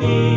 You.